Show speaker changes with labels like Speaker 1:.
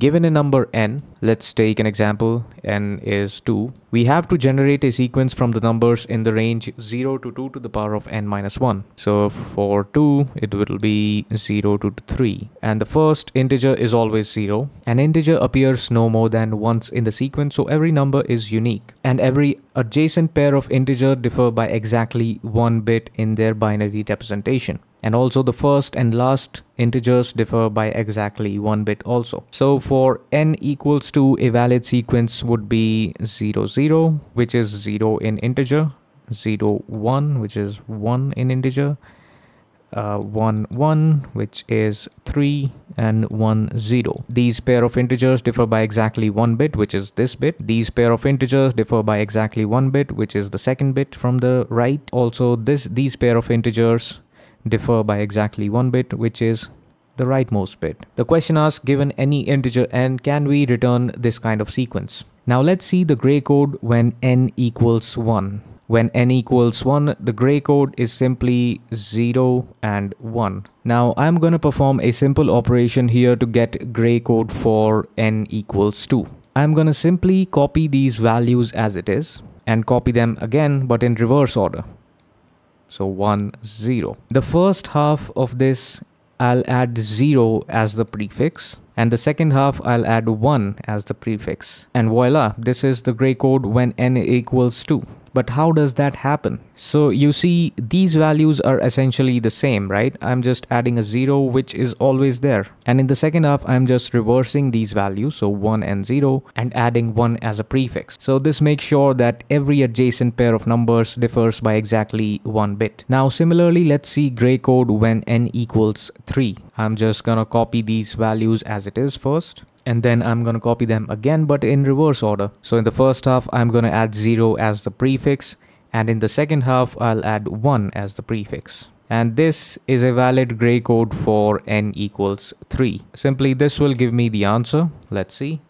Speaker 1: given a number n, let's take an example, n is 2, we have to generate a sequence from the numbers in the range 0 to 2 to the power of n minus 1. So for 2, it will be 0 to 3. And the first integer is always 0. An integer appears no more than once in the sequence, so every number is unique. And every adjacent pair of integer differ by exactly one bit in their binary representation and also the first and last integers differ by exactly one bit also. So for n equals to a valid sequence would be 0 0 which is 0 in integer, 0 1 which is 1 in integer, uh, 1 1 which is 3 and 1 0 these pair of integers differ by exactly one bit which is this bit. These pair of integers differ by exactly one bit which is the second bit from the right. Also this these pair of integers differ by exactly one bit, which is the rightmost bit. The question asks, given any integer n, can we return this kind of sequence? Now let's see the gray code when n equals 1. When n equals 1, the gray code is simply 0 and 1. Now I'm going to perform a simple operation here to get gray code for n equals 2. I'm going to simply copy these values as it is and copy them again but in reverse order. So 1, 0. The first half of this I'll add 0 as the prefix and the second half I'll add 1 as the prefix. And voila, this is the gray code when n equals 2. But how does that happen? So you see these values are essentially the same, right? I'm just adding a zero which is always there. And in the second half, I'm just reversing these values, so 1 and 0, and adding 1 as a prefix. So this makes sure that every adjacent pair of numbers differs by exactly 1 bit. Now similarly, let's see gray code when n equals 3. I'm just gonna copy these values as it is first and then I'm to copy them again but in reverse order. So in the first half I'm to add 0 as the prefix and in the second half I'll add 1 as the prefix. And this is a valid gray code for n equals 3. Simply this will give me the answer. Let's see.